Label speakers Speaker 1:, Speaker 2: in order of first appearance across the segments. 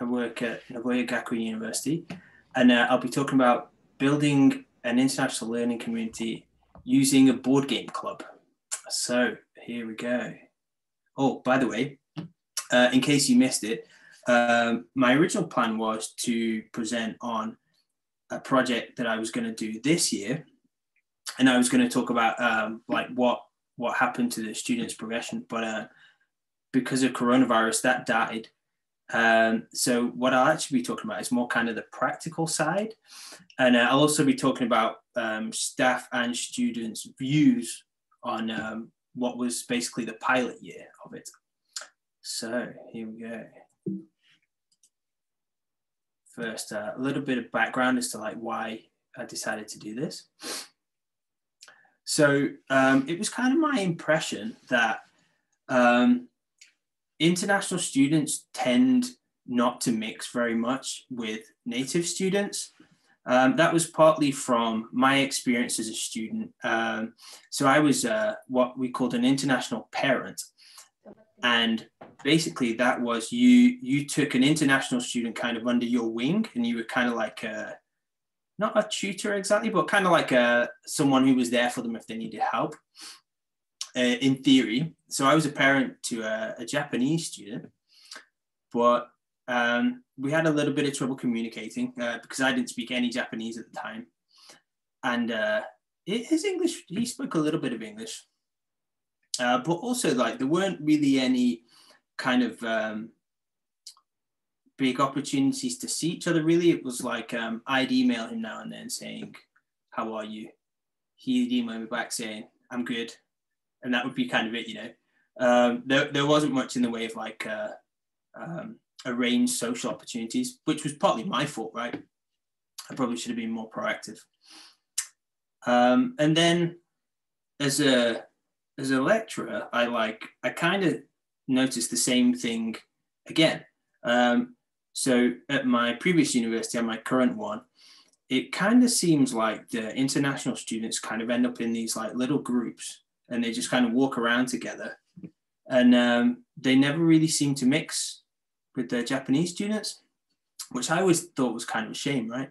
Speaker 1: I work at Nagoya Gakuin University, and uh, I'll be talking about building an international learning community using a board game club. So here we go. Oh, by the way, uh, in case you missed it, um, my original plan was to present on a project that I was going to do this year, and I was going to talk about um, like what what happened to the students' progression. But uh, because of coronavirus, that died. Um, so what I'll actually be talking about is more kind of the practical side, and uh, I'll also be talking about um, staff and students' views on um, what was basically the pilot year of it. So here we go. First, uh, a little bit of background as to like why I decided to do this. So um, it was kind of my impression that um, international students tend not to mix very much with native students. Um, that was partly from my experience as a student. Um, so I was uh, what we called an international parent. And basically that was you, you took an international student kind of under your wing and you were kind of like a, not a tutor exactly, but kind of like a someone who was there for them if they needed help. Uh, in theory, so I was a parent to a, a Japanese student, but um, we had a little bit of trouble communicating uh, because I didn't speak any Japanese at the time, and uh, his English he spoke a little bit of English, uh, but also like there weren't really any kind of um, big opportunities to see each other. Really, it was like um, I'd email him now and then saying, "How are you?" He'd email me back saying, "I'm good," and that would be kind of it. You know, um, there there wasn't much in the way of like uh, um, arranged social opportunities, which was partly my fault, right? I probably should have been more proactive. Um, and then, as a as a lecturer, I like I kind of noticed the same thing again. Um, so at my previous university and my current one, it kind of seems like the international students kind of end up in these like little groups and they just kind of walk around together. And um, they never really seem to mix with the Japanese students, which I always thought was kind of a shame, right?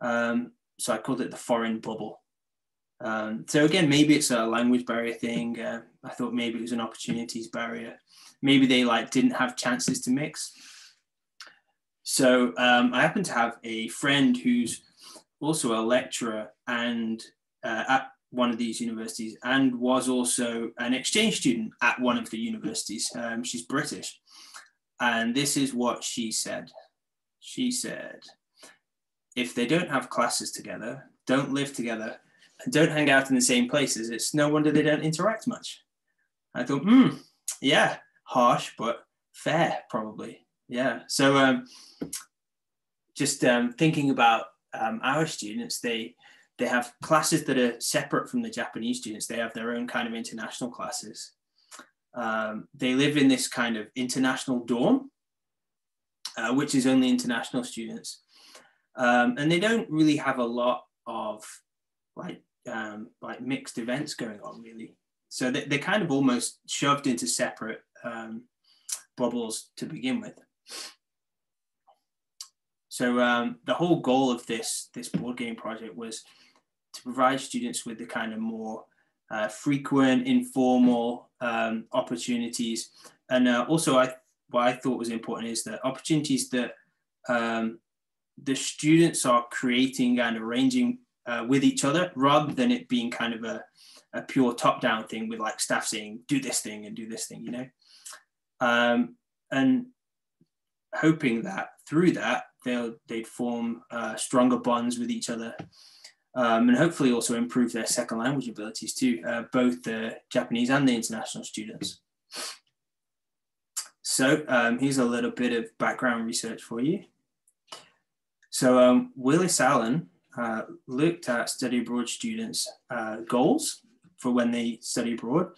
Speaker 1: Um, so I called it the foreign bubble. Um, so again, maybe it's a language barrier thing. Uh, I thought maybe it was an opportunities barrier. Maybe they like didn't have chances to mix. So um, I happen to have a friend who's also a lecturer and uh, at one of these universities and was also an exchange student at one of the universities. Um, she's British. And this is what she said. She said, if they don't have classes together, don't live together, and don't hang out in the same places, it's no wonder they don't interact much. I thought, hmm, yeah, harsh, but fair, probably yeah so um, just um, thinking about um, our students they they have classes that are separate from the japanese students. They have their own kind of international classes. Um, they live in this kind of international dorm uh, which is only international students. Um, and they don't really have a lot of like um, like mixed events going on really. So they, they're kind of almost shoved into separate bubbles to begin with. So um, the whole goal of this this board game project was to provide students with the kind of more uh, frequent, informal um, opportunities, and uh, also I what I thought was important is that opportunities that um, the students are creating and arranging uh, with each other, rather than it being kind of a, a pure top-down thing with like staff saying do this thing and do this thing, you know. Um, and hoping that through that they'll they'd form uh, stronger bonds with each other um, and hopefully also improve their second language abilities too, uh, both the Japanese and the international students. So um, here's a little bit of background research for you. So um, Willis Allen uh, looked at study abroad students' uh, goals for when they study abroad,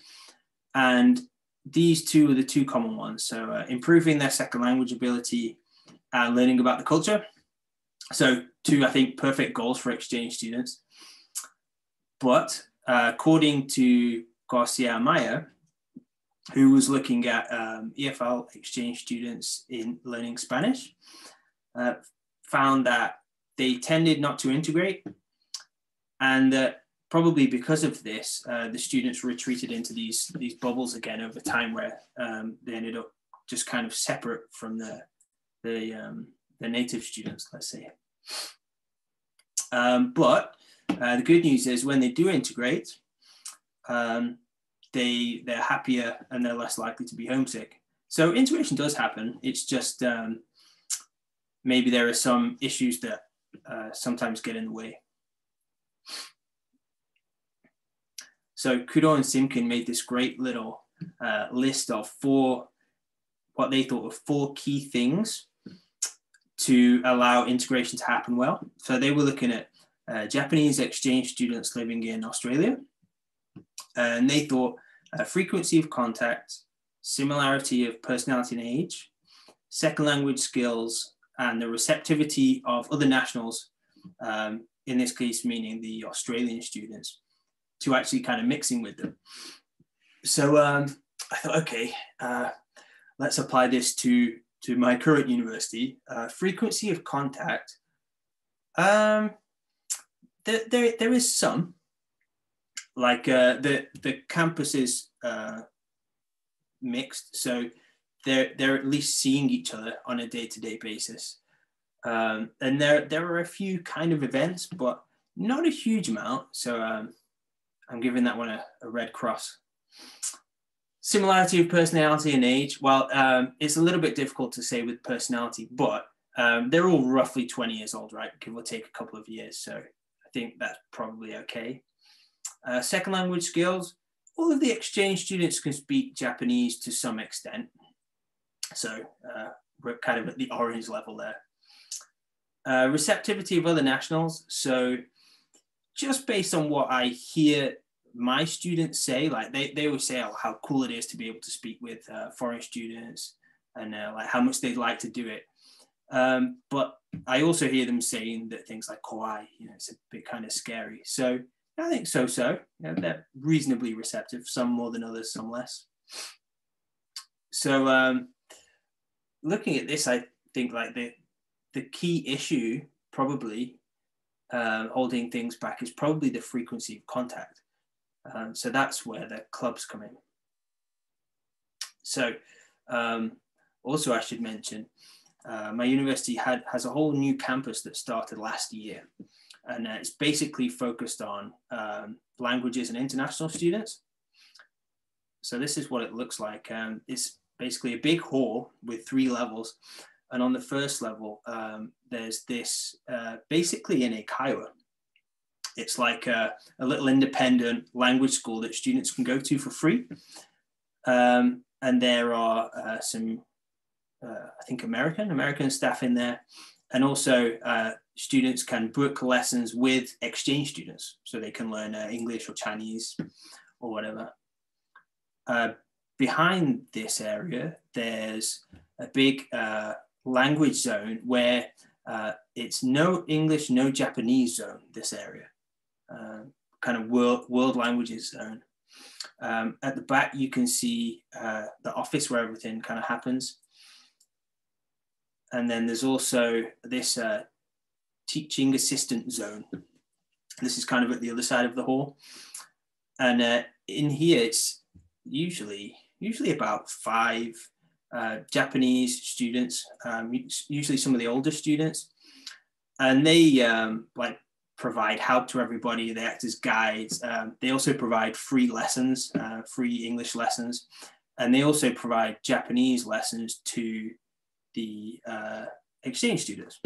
Speaker 1: and these two are the two common ones. So uh, improving their second language ability and learning about the culture. So two, I think, perfect goals for exchange students. But uh, according to Garcia Mayo, who was looking at um, EFL exchange students in learning Spanish, uh, found that they tended not to integrate, and that probably because of this, uh, the students retreated into these these bubbles again over time, where um, they ended up just kind of separate from the the um, the native students, let's say. Um, but uh, the good news is when they do integrate, um, they they're happier and they're less likely to be homesick. So integration does happen. It's just um, maybe there are some issues that uh, sometimes get in the way. So Kudo and Simkin made this great little uh, list of four, what they thought were four key things to allow integration to happen well. So they were looking at uh, Japanese exchange students living in Australia, and they thought uh, frequency of contact, similarity of personality and age, second language skills, and the receptivity of other nationals, um, in this case, meaning the Australian students, to actually kind of mixing with them. So um, I thought, okay, uh, let's apply this to, to my current university. Uh, frequency of contact. Um, there, there, there is some, like uh, the the campus is uh, mixed, so they're they're at least seeing each other on a day to day basis, um, and there there are a few kind of events, but not a huge amount. So um, I'm giving that one a, a, red cross. Similarity of personality and age. Well, um, it's a little bit difficult to say with personality, but um, they're all roughly 20 years old, right? Give or take a couple of years. So I think that's probably okay. Uh, second language skills, all of the exchange students can speak Japanese to some extent. So uh, we're kind of at the orange level there. Uh, receptivity of other nationals. So just based on what I hear my students say, like they, they always say oh, how cool it is to be able to speak with uh, foreign students and uh, like how much they'd like to do it. Um, but I also hear them saying that things like kawaii, you know, it's a bit kind of scary. So I think so. So yeah, they're reasonably receptive. Some more than others, some less. So um, looking at this, I think like the the key issue probably uh, holding things back is probably the frequency of contact. Um, so that's where the clubs come in. So um, also I should mention, uh, my university had has a whole new campus that started last year and uh, it's basically focused on um, languages and international students. So this is what it looks like. Um, it's basically a big hall with three levels. And on the first level, um, there's this uh, basically in a Eikaiwa. It's like a, a, little independent language school that students can go to for free. Um, and there are uh, some, uh, I think, American, American staff in there. And also uh, students can book lessons with exchange students so they can learn uh, English or Chinese or whatever. Uh, behind this area, there's a big uh, language zone where uh, it's no English, no Japanese zone, this area, uh, kind of world, world languages zone. Um, at the back, you can see uh, the office where everything kind of happens. And then there's also this teaching assistant zone. This is kind of at the other side of the hall. And uh, in here, it's usually usually about five uh, Japanese students, um, usually some of the older students, and they um, like provide help to everybody. They act as guides. Um, they also provide free lessons, uh, free English lessons, and they also provide Japanese lessons to the uh, exchange students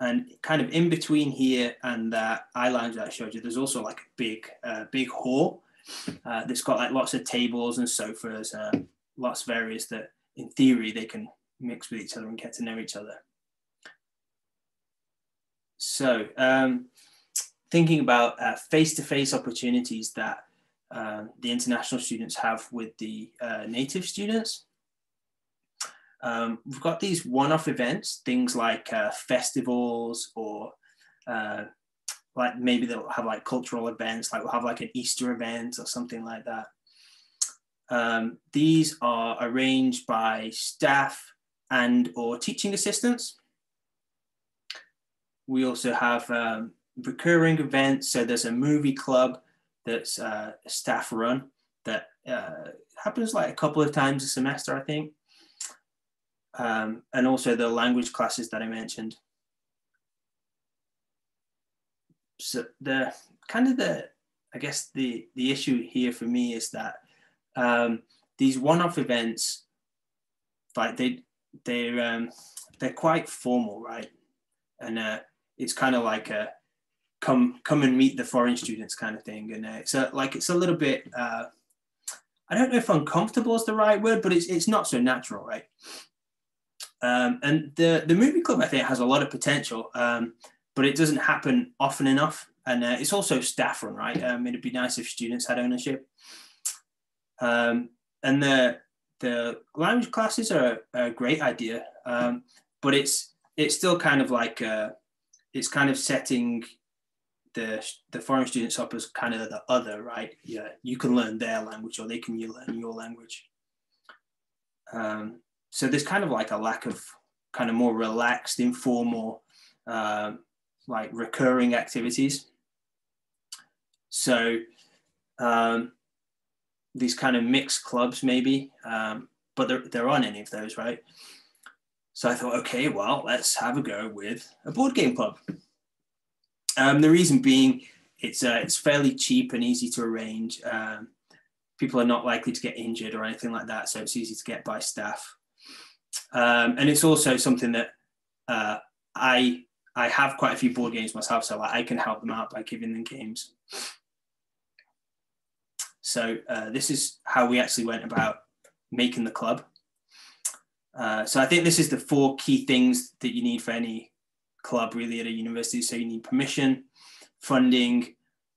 Speaker 1: and kind of in between here and that eye lounge that I showed you, there's also like a big, uh, big hall uh, that's got like lots of tables and sofas, uh, lots of areas that in theory they can mix with each other and get to know each other. So um, thinking about uh, face-to-face opportunities that um, the international students have with the uh, native students, um, we've got these one-off events, things like uh, festivals or uh, like maybe they'll have like cultural events, like we'll have like an Easter event or something like that. Um, these are arranged by staff and or teaching assistants. We also have um, recurring events. So there's a movie club that's uh, staff run that uh, happens like a couple of times a semester, I think. Um, and also the language classes that I mentioned. So the kind of the, I guess the the issue here for me is that um, these one-off events, like they they're um, they're quite formal, right? And uh, it's kind of like a come come and meet the foreign students kind of thing, and uh, it's a, like it's a little bit. Uh, I don't know if uncomfortable is the right word, but it's it's not so natural, right? Um, and the the movie club I think has a lot of potential, um, but it doesn't happen often enough, and uh, it's also staff run, right? Um, it'd be nice if students had ownership. Um, and the the language classes are a, a great idea, um, but it's it's still kind of like uh, it's kind of setting the the foreign students up as kind of the other, right? Yeah, you can learn their language or they can learn your language. Um, so there's kind of like a lack of kind of more relaxed, informal, um, like recurring activities. So um, these kind of mixed clubs maybe, um, but there, there aren't any of those, right? So I thought, okay, well, let's have a go with a board game club. Um, the reason being, it's uh, it's fairly cheap and easy to arrange. Um, people are not likely to get injured or anything like that, so it's easy to get by staff. Um, and it's also something that uh, I I have quite a few board games myself, so I can help them out by giving them games. So uh, this is how we actually went about making the club. Uh, so I think this is the four key things that you need for any club really at a university. So you need permission, funding,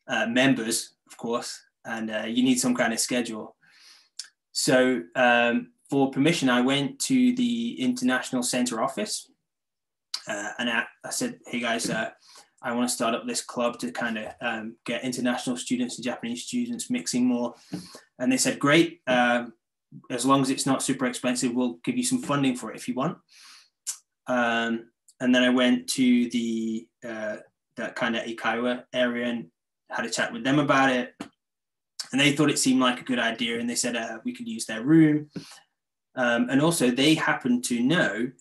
Speaker 1: uh, members, of course, and uh, you need some kind of schedule. So um, for permission, I went to the International Center office uh, and I, I, said, hey guys, uh, I want to start up this club to kind of um, get international students and Japanese students mixing more. And they said, great. Um, as long as it's not super expensive, we'll give you some funding for it if you want. Um, and then I went to the uh, that kind of Eikaiwa area and had a chat with them about it. And they thought it seemed like a good idea, and they said uh, we could use their room. Um, and also, they happened to know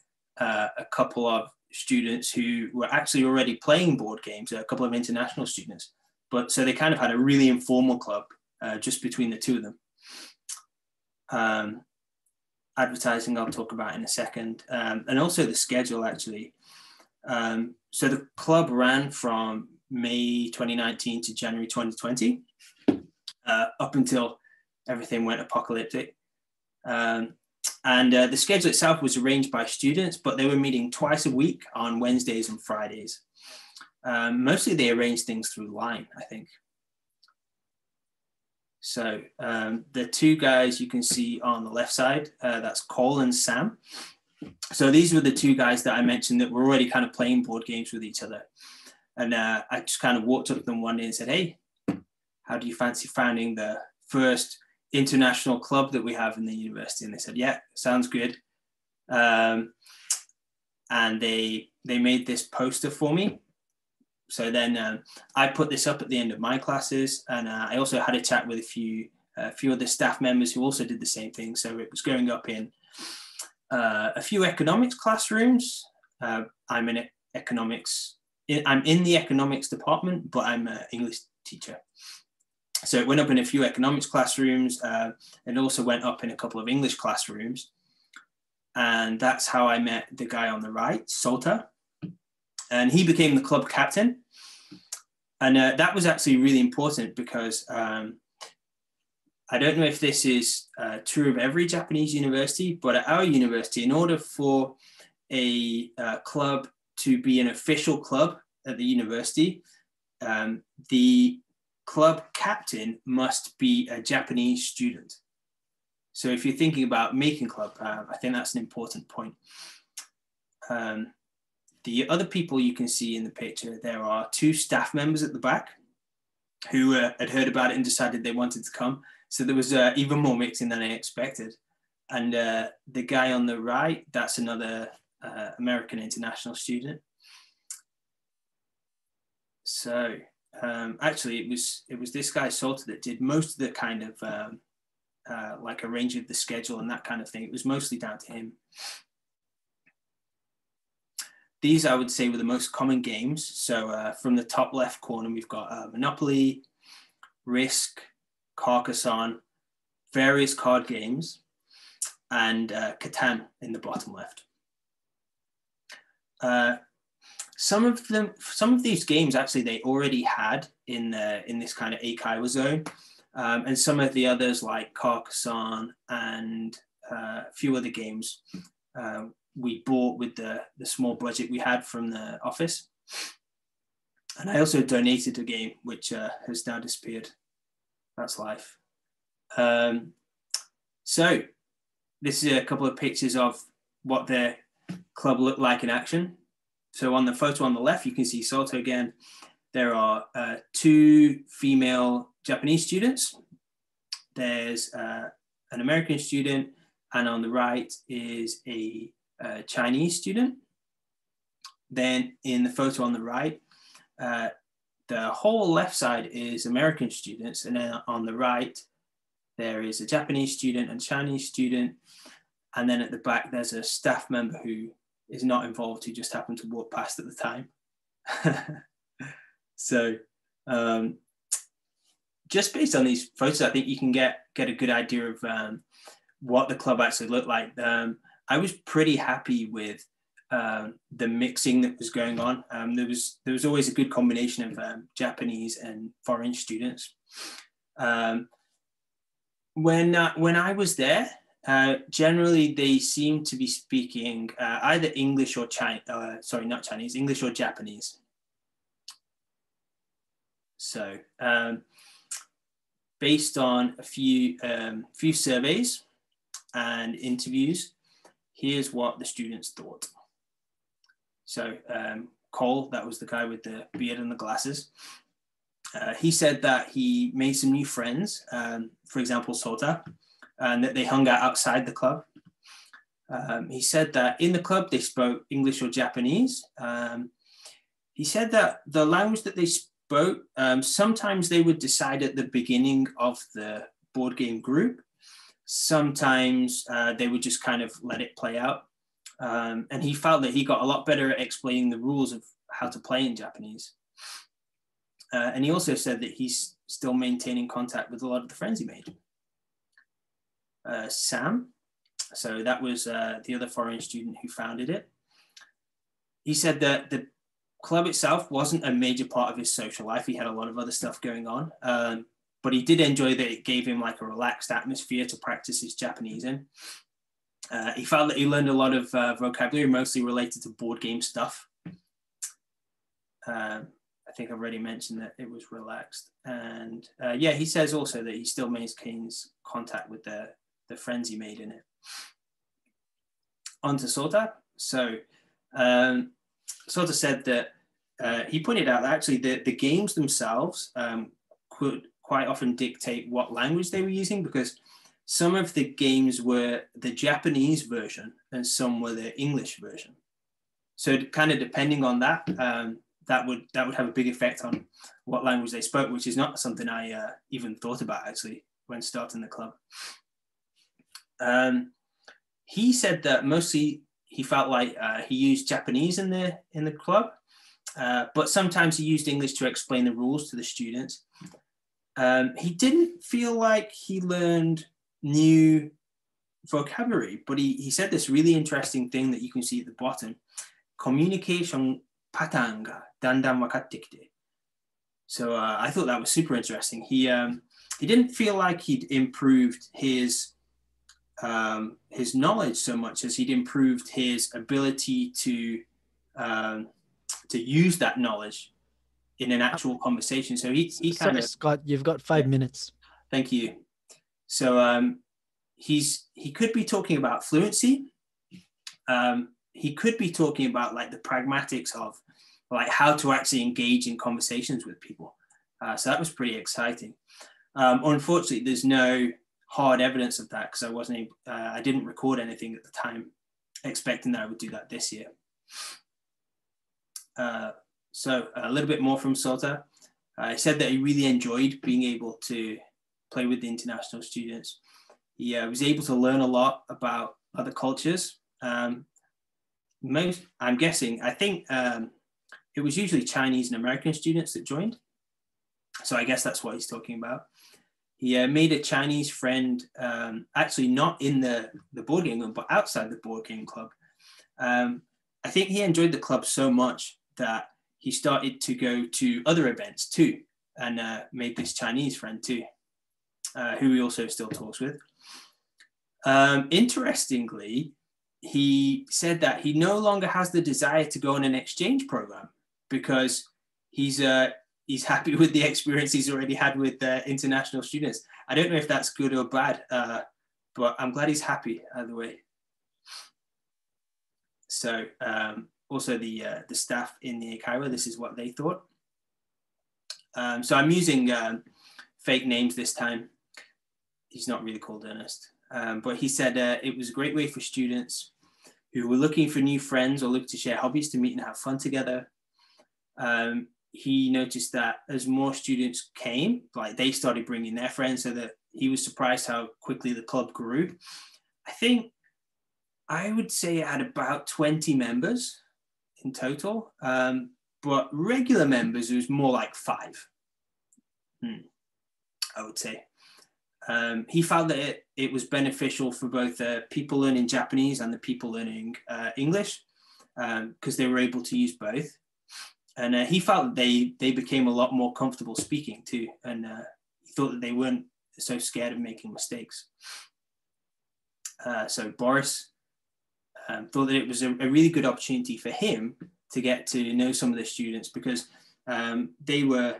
Speaker 1: uh, a couple of students who were actually already playing board games, a couple of international students. But so they kind of had a really informal club uh, just between the two of them. Um, advertising, I'll talk about in a second, um, and also the schedule actually. Um, so the club ran from May 2019 to January 2020, uh, up until everything went apocalyptic. Um, and uh, the schedule itself was arranged by students, but they were meeting twice a week on Wednesdays and Fridays. Um, mostly they arranged things through line, I think. So um, the two guys you can see on the left side, uh, that's Cole and Sam. So these were the two guys that I mentioned that were already kind of playing board games with each other. And uh, I just kind of walked up to them one day and said, hey, how do you fancy founding the first international club that we have in the university and they said yeah sounds good um, and they they made this poster for me so then um, i put this up at the end of my classes and uh, i also had a chat with a few a few other staff members who also did the same thing so it was going up in uh, a few economics classrooms uh, i'm in economics i'm in the economics department but i'm an english teacher so it went up in a few economics classrooms. Uh, it also went up in a couple of English classrooms. And that's how I met the guy on the right, Sota. And he became the club captain. And uh, that was actually really important because um, I don't know if this is uh, true of every Japanese university, but at our university, in order for a uh, club to be an official club at the university, um, the club captain must be a Japanese student. So if you're thinking about making club, uh, I think that's an important point. Um, the other people you can see in the picture, there are two staff members at the back. who uh, had heard about it and decided they wanted to come. So there was uh, even more mixing than I expected. And uh, the guy on the right, that's another uh, American international student. So um, actually, it was it was this guy Salter that did most of the kind of um, uh, like arranging the schedule and that kind of thing. It was mostly down to him. These I would say were the most common games. So uh, from the top left corner, we've got uh, Monopoly, Risk, Carcassonne, various card games, and uh, Catan in the bottom left. Uh, some of them, some of these games actually they already had in the in this kind of Eikaiwa zone, um, and some of the others like Carcassonne and uh, a few other games uh, we bought with the the small budget we had from the office. And I also donated a game which uh, has now disappeared. That's life. Um, so this is a couple of pictures of what the club looked like in action. So on the photo on the left, you can see Sota again. There are uh, two female Japanese students. There's uh, an American student, and on the right is a, a, Chinese student. Then in the photo on the right, uh, the whole left side is American students, and then on the right, there is a Japanese student and Chinese student. And then at the back, there's a staff member who is not involved who just happened to walk past at the time. so um, just based on these photos, I think you can get get a good idea of um, what the club actually looked like. Um, I was pretty happy with um, the mixing that was going on. Um, there was there was always a good combination of um, Japanese and foreign students. Um, when uh, when I was there, uh, generally, they seem to be speaking uh, either English or Chinese, uh, sorry, not Chinese, English or Japanese. So, um, based on a few, um, few surveys and interviews, here's what the students thought. So, um, Cole, that was the guy with the beard and the glasses. Uh, he said that he made some new friends, um, for example, Sota, and that they hung out outside the club. Um, he said that in the club they spoke English or Japanese. Um, he said that the language that they spoke, um, sometimes they would decide at the beginning of the board game group. Sometimes uh, they would just kind of let it play out. Um, and he felt that he got a lot better at explaining the rules of how to play in Japanese. Uh, and he also said that he's still maintaining contact with a lot of the friends he made. Uh, Sam. So that was uh, the other foreign student who founded it. He said that the club itself wasn't a major part of his social life. He had a lot of other stuff going on, um, but he did enjoy that it gave him like a relaxed atmosphere to practice his Japanese in. Uh, he found that he learned a lot of uh, vocabulary, mostly related to board game stuff. Um, I think I've already mentioned that it was relaxed. And uh, yeah, he says also that he still maintains contact with the the friends he made in it. On to Sota. So um, Sota said that uh, he pointed out that actually the, the games themselves um, could quite often dictate what language they were using because some of the games were the Japanese version and some were the English version. So kind of depending on that, um, that would that would have a big effect on what language they spoke, which is not something I uh, even thought about actually when starting the club. Um, he said that mostly he felt like uh, he used Japanese in the in the club, uh, but sometimes he used English to explain the rules to the students. Um, he didn't feel like he learned new vocabulary, but he, he said this really interesting thing that you can see at the bottom. Communication pattern ga dandan wakatte So uh, I thought that was super interesting. He um, he didn't feel like he'd improved his um, his knowledge so much as he'd improved his ability to um, to use that knowledge in an actual conversation. So he he kind of
Speaker 2: Scott, you've got five yeah. minutes.
Speaker 1: Thank you. So um, he's he could be talking about fluency. Um, he could be talking about like the pragmatics of like how to actually engage in conversations with people. Uh, so that was pretty exciting. Um, unfortunately, there's no hard evidence of that because I wasn't able, uh, I didn't record anything at the time, expecting that I would do that this year. Uh, so a little bit more from Sota. Uh, he said that he really enjoyed being able to play with the international students. He uh, was able to learn a lot about other cultures. Um, most, I'm guessing, I think um, it was usually Chinese and American students that joined. So I guess that's what he's talking about. He uh, made a Chinese friend, um, actually not in the, the board game club, but outside the board game club. Um, I think he enjoyed the club so much that he started to go to other events too and uh, made this Chinese friend too, uh, who he also still talks with. Um, interestingly, he said that he no longer has the desire to go on an exchange program because he's uh, he's happy with the experience he's already had with uh, international students. I don't know if that's good or bad, uh, but I'm glad he's happy either way. So um, also the uh, the staff in the Eikaiwa, this is what they thought. Um, so I'm using um, fake names this time. He's not really called Ernest, um, but he said uh, it was a great way for students who were looking for new friends or looking to share hobbies to meet and have fun together. Um, he noticed that as more students came, like they started bringing their friends, so that he was surprised how quickly the club grew. I think I would say it had about 20 members in total, um, but regular members, it was more like five, hmm, I would say. Um, he found that it, it was beneficial for both uh, people learning Japanese and the people learning uh, English because um, they were able to use both. And uh, he felt that they, they became a lot more comfortable speaking too. And uh, he thought that they weren't so scared of making mistakes. Uh, so Boris um, thought that it was a, a, really good opportunity for him to get to know some of the students because um, they were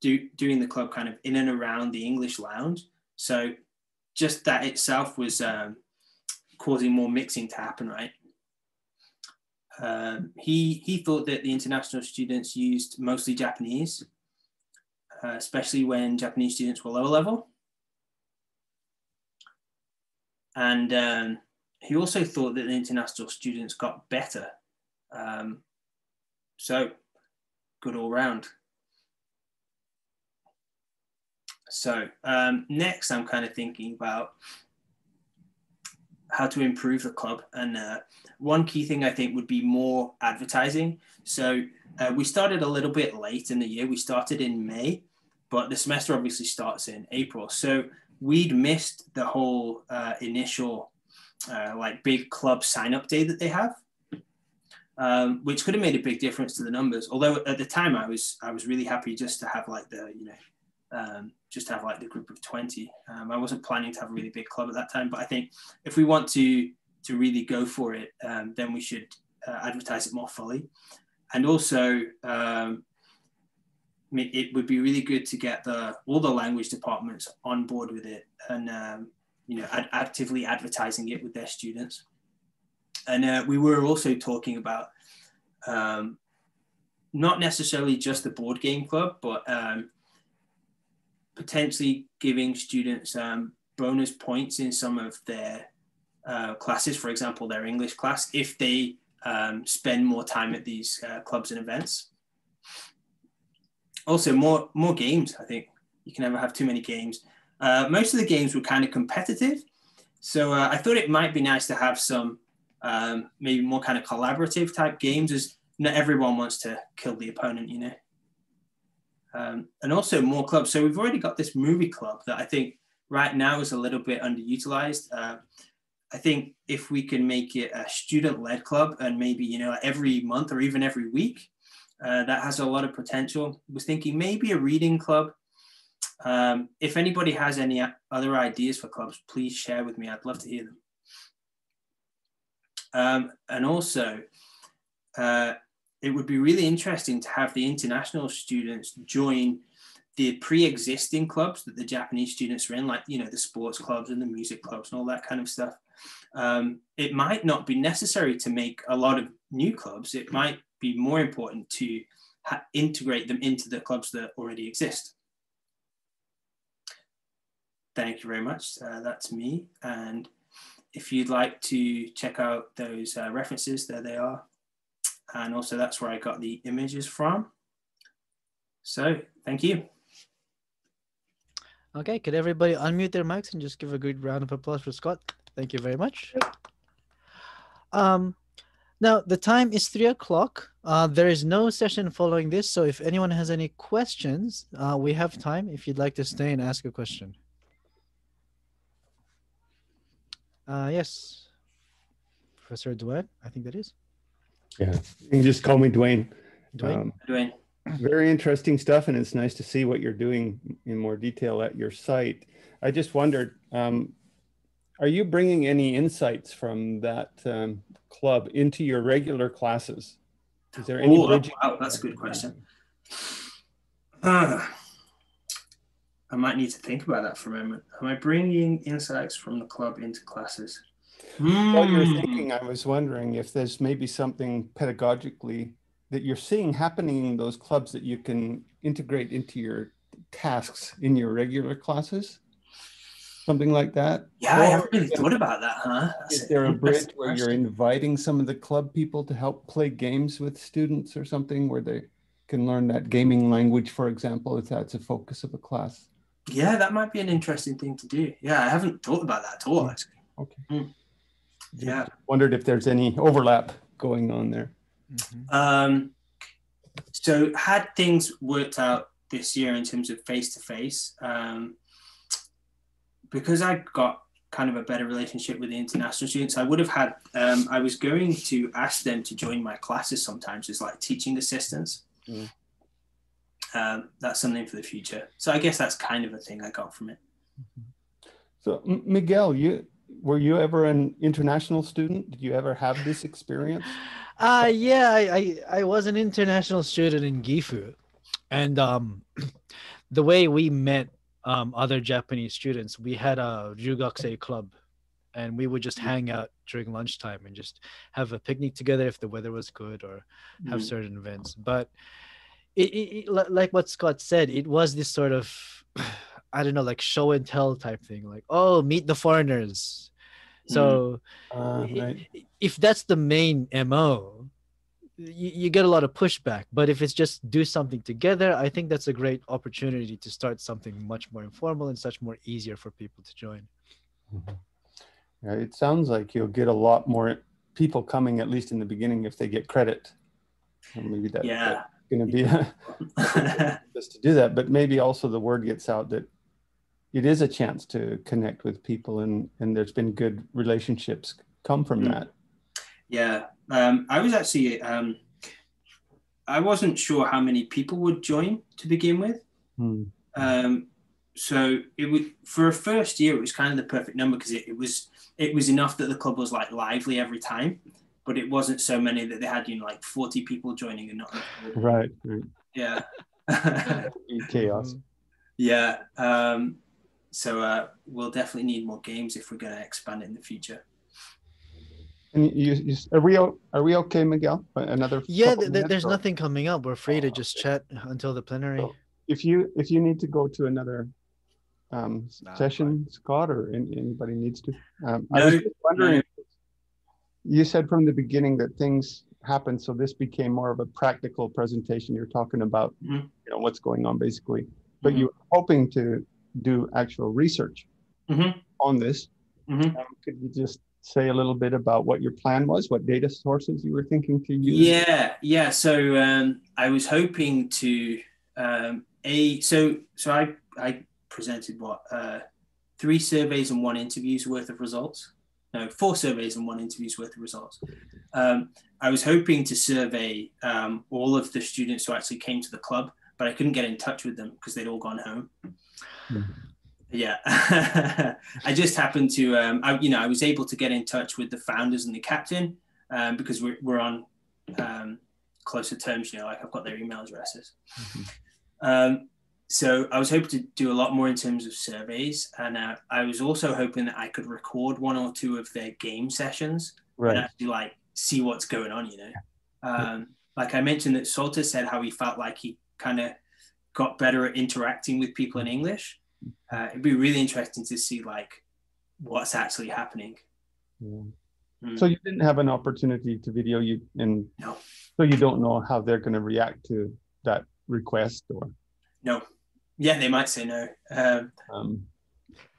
Speaker 1: do, doing the club kind of in and around the English lounge. So just that itself was um, causing more mixing to happen, right? Um, he, he thought that the international students used mostly Japanese, uh, especially when Japanese students were lower level. And um, he also thought that the international students got better. Um, so good all round. So um, next, I'm kind of thinking about how to improve the club. And uh, one key thing I think would be more advertising. So uh, we started a little bit late in the year. We started in May, but the semester obviously starts in April. So we'd missed the whole uh, initial uh, like big club sign up day that they have. Um, which could have made a big difference to the numbers. Although at the time I was I was really happy just to have like the you know um, just have like the group of 20. Um, I wasn't planning to have a really big club at that time, but I think if we want to to really go for it, um, then we should uh, advertise it more fully. And also, um, it would be really good to get the all the language departments on board with it and um, you know ad- actively advertising it with their students. And uh, we were also talking about um, not necessarily just the board game club, but um, potentially giving students um, bonus points in some of their uh, classes, for example, their English class, if they um, spend more time at these uh, clubs and events. Also, more more games. I think you can never have too many games. Uh, most of the games were kind of competitive, so uh, I thought it might be nice to have some um, maybe more kind of collaborative type games, as not everyone wants to kill the opponent, you know um, and also more clubs. So we've already got this movie club that I think right now is a little bit underutilized. Uh, I think if we can make it a student-led club and maybe you know every month or even every week, uh, that has a lot of potential. I was thinking maybe a reading club. Um, if anybody has any other ideas for clubs, please share with me. I'd love to hear them. Um, and also, uh, it would be really interesting to have the international students join the pre-existing clubs that the Japanese students are in, like you know the sports clubs and the music clubs and all that kind of stuff. Um, it might not be necessary to make a lot of new clubs. It might be more important to integrate them into the clubs that already exist. Thank you very much. Uh, that's me. And if you'd like to check out those uh, references, there they are. And also that's where I got the images from. So thank you.
Speaker 2: Okay, could everybody unmute their mics and just give a good round of applause for Scott? Thank you very much. Um, now the time is three o'clock. Uh, there is no session following this, so if anyone has any questions, uh, we have time. If you'd like to stay and ask a question. Uh, yes, Professor Dwayne, I think that is.
Speaker 3: Yeah, you can just call me Dwayne.
Speaker 2: Dwayne?
Speaker 3: Um,
Speaker 1: Dwayne.
Speaker 3: very interesting stuff, and it's nice to see what you're doing in more detail at your site. I just wondered, um, are you bringing any insights from that um, club into your regular classes? Is there any
Speaker 1: Oh,
Speaker 3: bridging?
Speaker 1: wow, that's a good question. Uh, I might need to think about that for a moment. Am I bringing insights from the club into classes?
Speaker 3: While you're
Speaker 1: Hmm.
Speaker 3: thinking, I was wondering if there's maybe something pedagogically that you're seeing happening in those clubs that you can integrate into your tasks in your regular classes? Something like that?
Speaker 1: Yeah, I haven't really thought about that, huh? That's
Speaker 3: Is there a bridge
Speaker 1: interesting
Speaker 3: where you're inviting some of the club people to help play games with students or something where they can learn that gaming language, for example, if that's a focus of a class?
Speaker 1: Yeah, that might be an interesting thing to do. Yeah, I haven't thought about that at all,
Speaker 3: Yeah.
Speaker 1: actually.
Speaker 3: Okay.
Speaker 1: Mm. Yeah.
Speaker 3: Wondered if there's any overlap going on there.
Speaker 2: Mhm.
Speaker 1: Um, so had things worked out this year in terms of face to face, because I got kind of a better relationship with the international students, I would have had. Um, I was going to ask them to join my classes sometimes as like teaching assistants.
Speaker 3: Mm.
Speaker 1: Um, that's something for the future. So I guess that's kind of a thing I got from it.
Speaker 3: So Miguel, you were you ever an international student? Did you ever have this experience?
Speaker 2: Uh yeah, I, I I was an international student in Gifu, and um, the way we met um other Japanese students, we had a Ryugakusei club, and we would just hang out during lunchtime and just have a picnic together if the weather was good or have
Speaker 1: Mm.
Speaker 2: certain events. But it, it, it like what Scott said, it was this sort of I don't know, like show and tell type thing, like oh, meet the foreigners. So
Speaker 3: Uh, right.
Speaker 2: if that's the main mo you, you get a lot of pushback but if it's just do something together i think that's a great opportunity to start something much more informal and such more easier for people to join
Speaker 3: Mhm. Yeah, it sounds like you'll get a lot more people coming, at least in the beginning, if they get credit. Or maybe that,
Speaker 1: Yeah.
Speaker 3: that's going to be just to do that. But maybe also the word gets out that it is a chance to connect with people, and and there's been good relationships come from
Speaker 1: Mm.
Speaker 3: that.
Speaker 1: Yeah, um, I was actually um, I wasn't sure how many people would join to begin with.
Speaker 3: Hmm.
Speaker 1: Um, so it would for a first year, it was kind of the perfect number because it, it was it was enough that the club was like lively every time, but it wasn't so many that they had you know like forty people joining and not.
Speaker 3: Right. right.
Speaker 1: yeah.
Speaker 3: Chaos.
Speaker 1: yeah. Um, so uh, we'll definitely need more games if we're going to expand it in the future.
Speaker 3: And you, you, are we are we okay, Miguel? Another
Speaker 2: yeah th- th- there's
Speaker 3: or-
Speaker 2: nothing coming up we're free to
Speaker 3: Oh,
Speaker 2: just
Speaker 3: okay.
Speaker 2: chat until the plenary
Speaker 3: So- if you if you need to go to another um,
Speaker 2: Nah, I'm
Speaker 3: session, Scott, or an- anybody needs to, um, I was just wondering. You said from the beginning that things happened, so this became more of a practical presentation. You're talking about,
Speaker 1: Mhm.
Speaker 3: you know, what's going on basically, but
Speaker 1: Mhm.
Speaker 3: you were hoping to do actual research
Speaker 1: Mhm.
Speaker 3: on this.
Speaker 1: Mhm.
Speaker 3: Um, could you just say a little bit about what your plan was, what data sources you were thinking to use?
Speaker 1: Yeah, yeah. So um, I was hoping to um, a so so I I presented what uh, three surveys and one interviews worth of results. No, four surveys and one interviews worth of results. Um, I was hoping to survey um, all of the students who actually came to the club, but I couldn't get in touch with them because they'd all gone home.
Speaker 3: Hmm.
Speaker 1: Yeah, I just happened to, um, I, you know, I was able to get in touch with the founders and the captain um, because we're, we're on um, closer terms, you know, like I've got their email addresses. Um, so I was hoping to do a lot more in terms of surveys, and uh, I was also hoping that I could record one or two of their game sessions
Speaker 3: right.
Speaker 1: and actually like see what's going on, you know. Um, like I mentioned that Sota said how he felt like he kind of got better at interacting with people in English. Uh, it'd be really interesting to see like what's actually happening.
Speaker 3: Yeah.
Speaker 1: Mm.
Speaker 3: So you didn't have an opportunity to video you and
Speaker 1: No.
Speaker 3: so you don't know how they're going to react to that request or
Speaker 1: No, yeah, they might say no. Um,
Speaker 3: um,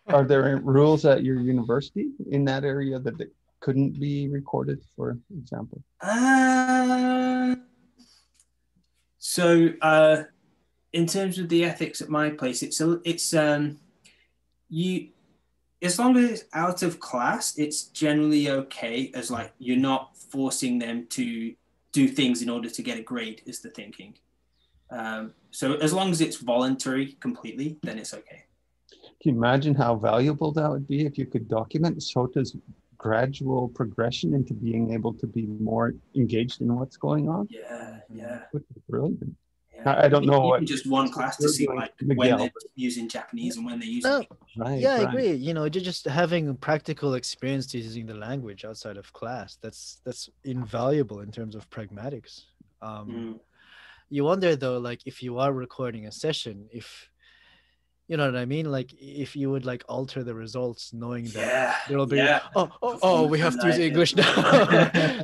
Speaker 3: are there rules at your university in that area that it couldn't be recorded for example
Speaker 1: Uh, so, uh, in terms of the ethics at my place, it's a, it's um, you as long as it's out of class, it's generally okay. As like you're not forcing them to do things in order to get a grade, is the thinking. Um, so as long as it's voluntary completely, then it's okay.
Speaker 3: can you imagine how valuable that would be if you could document sota's gradual progression into being able to be more engaged in what's going on
Speaker 1: Yeah, yeah.
Speaker 3: would be brilliant
Speaker 1: yeah.
Speaker 3: I- I don't know
Speaker 1: Even
Speaker 3: what-
Speaker 1: just one class to see like when they're using Japanese and when they're using.
Speaker 2: No,
Speaker 3: right
Speaker 2: yeah, I agree. You know, just having practical experience using the language outside of class, that's that's invaluable in terms of pragmatics. Um,
Speaker 1: Mm.
Speaker 2: You wonder though like if you are recording a session if you know what i mean like if you would like alter the results knowing that
Speaker 1: Yeah,
Speaker 2: there'll be
Speaker 1: yeah.
Speaker 2: oh, oh oh we have to use english now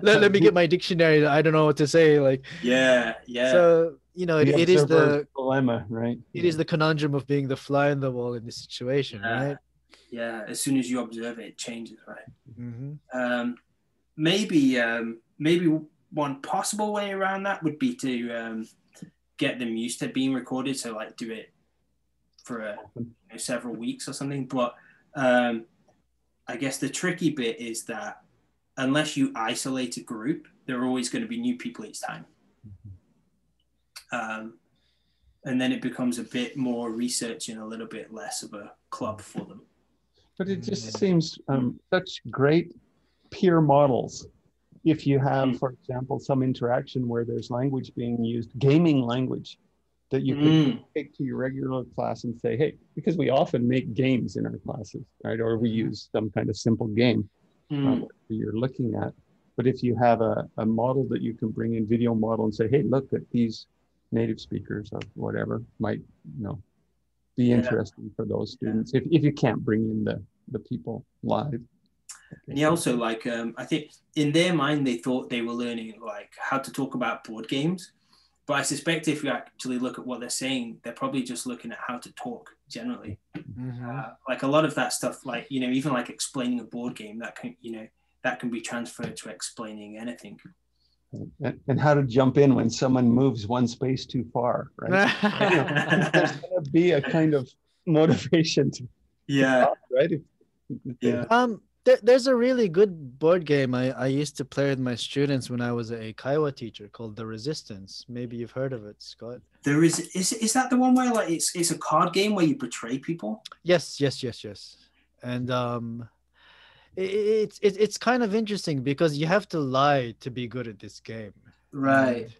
Speaker 2: let, let me get my dictionary i don't know what to say like
Speaker 1: Yeah, yeah.
Speaker 2: so you know it, it is the
Speaker 3: dilemma right
Speaker 2: it is the conundrum of being the fly in the wall in this situation
Speaker 1: Yeah.
Speaker 2: right
Speaker 1: yeah, as soon as you observe it, it changes, right?
Speaker 2: mm-hmm.
Speaker 1: Um, maybe, um, maybe one possible way around that would be to um, get them used to being recorded. So, like, do it for a, you know, several weeks or something. But um, I guess the tricky bit is that unless you isolate a group, there are always going to be new people each time. Um, and then it becomes a bit more research and a little bit less of a club for them.
Speaker 3: But it just
Speaker 2: Mm.
Speaker 3: seems um, such great peer models. If you have,
Speaker 1: Mm.
Speaker 3: for example, some interaction where there's language being used, gaming language, that you could
Speaker 1: Mm.
Speaker 3: take to your regular class and say, hey, because we often make games in our classes, right? Or we
Speaker 2: Mhm.
Speaker 3: use some kind of simple game
Speaker 1: Mm.
Speaker 3: um, that you're looking at. But if you have a, a model that you can bring in video model and say, hey, look at these native speakers or whatever might, you know, be
Speaker 1: Yeah.
Speaker 3: interesting for those students if, if you can't bring in the, the people live.
Speaker 1: And he also like um, I think in their mind they thought they were learning like how to talk about board games, but I suspect if you actually look at what they're saying, they're probably just looking at how to talk generally.
Speaker 2: Mm-hmm.
Speaker 1: Uh, like a lot of that stuff, like you know, even like explaining a board game, that can you know that can be transferred to explaining anything.
Speaker 3: And, and how to jump in when someone moves one space too far, right? There's going to be a kind of motivation to
Speaker 1: yeah,
Speaker 3: stop, right? If, if
Speaker 1: Yeah.
Speaker 2: Um, there, there's a really good board game I, I used to play with my students when I was a Kaiwa teacher called The Resistance. Maybe you've heard of it, Scott.
Speaker 1: there is is is that the one where like it's it's a card game where you betray people?
Speaker 2: Yes, yes, yes, yes. And um, it's it, it's kind of interesting because you have to lie to be good at this game. and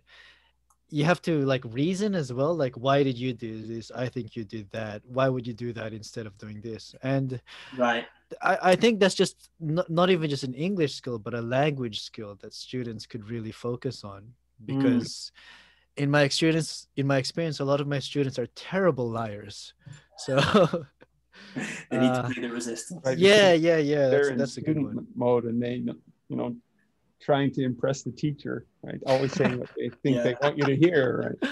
Speaker 2: You have to like reason as well. Like, why did you do this? I think you did that. Why would you do that instead of doing this? And
Speaker 1: right.
Speaker 2: I, I think that's just not, not even just an English skill, but a language skill that students could really focus on. Because in my experience, in my experience, a lot of my students are terrible liars. So
Speaker 1: they need
Speaker 2: Uh,
Speaker 1: to play the resistance.
Speaker 3: Right.
Speaker 2: yeah, yeah, yeah. That's, that's a good one.
Speaker 3: mode and they, you know, trying to impress the teacher, right? Always saying what they think they want you to hear, right?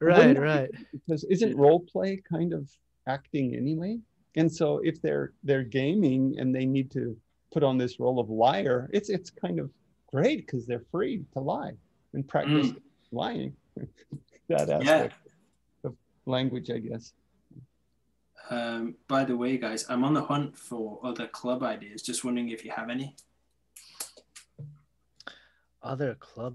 Speaker 2: Right,
Speaker 3: Wouldn't
Speaker 2: right.
Speaker 3: be- Because isn't role play kind of acting anyway? And so if they're they're gaming and they need to put on this role of liar, it's it's kind of great because they're free to lie and practice lying. that aspect of language, I guess.
Speaker 1: Um, by the way, guys, I'm on the hunt for other club ideas. Just wondering if you have any.
Speaker 2: Other club